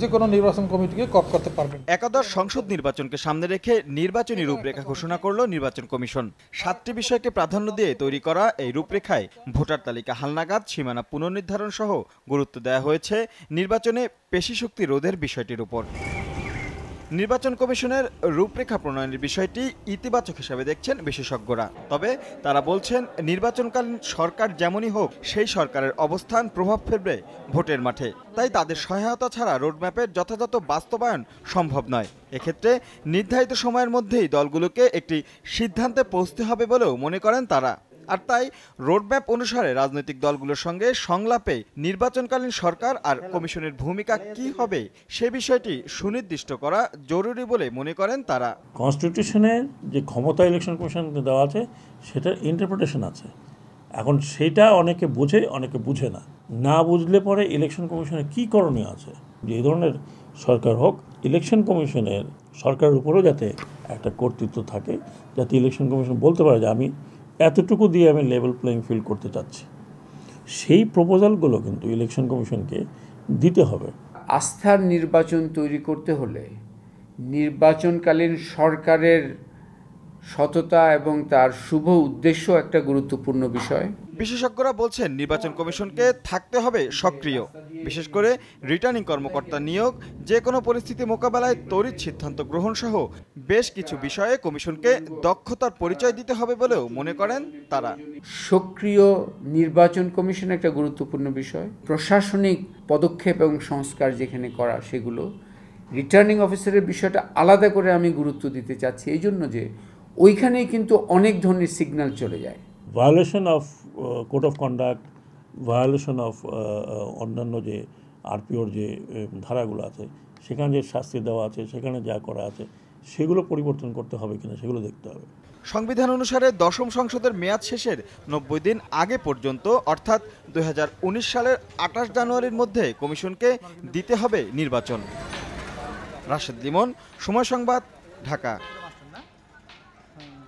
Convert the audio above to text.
যে কোনো নির্বাচন কমিটিকে কপ করতে পারবেন। একাদশ সংসদ নির্বাচনকে সামনে রেখে নির্বাচনী রূপরেখা ঘোষণা করল নির্বাচন কমিশন। সাতটি বিষয়কে প্রাধান্য দিয়ে তৈরি করা এই রূপরেখায় ভোটার তালিকা হালনাগাদ, সীমানা পুনর্নির্ধারণ সহ গুরুত্ব দেওয়া হয়েছে নির্বাচনে পেশি শক্তি রোধের বিষয়টির উপর। নির্বাচন কমিশনের রূপরেখা প্রণয়নের বিষয়টি ইতিবাচক হিসাবে দেখছেন বিশেষজ্ঞরা। তবে তারা বলছেন, নির্বাচনকালীন সরকার যেমনই হোক, সেই সরকারের অবস্থান প্রভাব ফেলবে ভোটের মাঠে। তাই তাদের সহায়তা ছাড়া রোডম্যাপের যথাযথ বাস্তবায়ন সম্ভব নয়। এক্ষেত্রে নির্ধারিত সময়ের মধ্যেই দলগুলোকে একটি সিদ্ধান্তে পৌঁছতে হবে বলেও মনে করেন তারা। আর তাই রোডম্যাপ অনুসারে রাজনৈতিক দলগুলোর সঙ্গে সংলাপে নির্বাচনকালীন সরকার আর কমিশনের ভূমিকা কি হবে সে বিষয়টি সুনির্দিষ্ট করা জরুরি বলে মনে করেন তারা। কনস্টিটিউশনের যে ক্ষমতা ইলেকশন কমিশনকে দেওয়া আছে, সেটার ইন্টারপ্রিটেশন আছে। এখন সেটা অনেকে বোঝে, অনেকে বুঝে না। না বুঝলে পরে ইলেকশন কমিশনের কী করণীয় আছে? যে ধরনের সরকার হোক, ইলেকশন কমিশনের সরকারের উপরেও যাতে একটা কর্তৃত্ব থাকে, যাতে ইলেকশন কমিশন বলতে পারে যে আমি এতটুকু দিয়ে আমি লেভেল প্লেইং ফিল করতে চাচ্ছি। সেই প্রপোজালগুলো কিন্তু ইলেকশন কমিশনকে দিতে হবে। আস্থার নির্বাচন তৈরি করতে হলে নির্বাচনকালীন সরকারের সততা এবং তার শুভ উদ্দেশ্য একটা গুরুত্বপূর্ণ বিষয়। বিশেষজ্ঞরা বলছেন নির্বাচন কমিশনকে থাকতে হবে সক্রিয়, বিশেষ করে রিটার্নিং কর্মকর্তা নিয়োগ, যে কোনো পরিস্থিতি মোকাবেলায় তড়িৎ সিদ্ধান্ত গ্রহণ সহ বেশ কিছু বিষয়ে কমিশনকে দক্ষতার পরিচয় দিতে হবে বলেও মনে করেন তারা। সক্রিয় নির্বাচন কমিশন একটা গুরুত্বপূর্ণ বিষয়। প্রশাসনিক পদক্ষেপ এবং সংস্কার যেখানে করা সেগুলো। রিটার্নিং অফিসারের বিষয়টা আলাদা করে আমি গুরুত্ব দিতে চাচ্ছি এই জন্য যে ওইখানেই কিন্তু অনেক ধরনের সিগন্যাল চলে যায়। Violation of code of conduct violation of অন্যান্য যে আরপিওর যে ধারাগুলো আছে, সেখানে যে শাস্তি দেওয়া আছে, সেখানে যা করা আছে, সেগুলো পরিবর্তন করতে হবে কিনা সেগুলো দেখতে হবে। সংবিধান অনুসারে দশম সংসদের মেয়াদ শেষের নব্বই দিন আগে পর্যন্ত, অর্থাৎ দু হাজার উনিশ সালের আঠাশ জানুয়ারির মধ্যে কমিশনকে দিতে হবে নির্বাচন। রাশেদ লিমন, সময় সংবাদ, ঢাকা।